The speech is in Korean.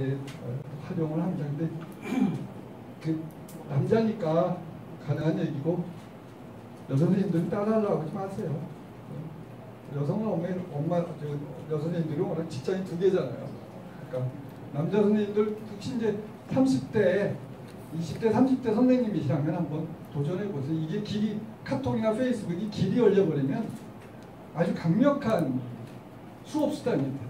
이렇게 어, 활용을 합니다. 근데 그 남자니까 가능한 얘기고 여선생님들은 따라하려고 하지 마세요. 예. 여성은 엄마, 엄마 여선생님들이 워낙 직장이 두 개잖아요. 그러니까 남자 선생님들 특히 이제 30대, 20대, 30대 선생님이시라면 한번 도전해 보세요. 이게 길이 카톡이나 페이스북이 길이 열려버리면 아주 강력한 수업 수단입니다.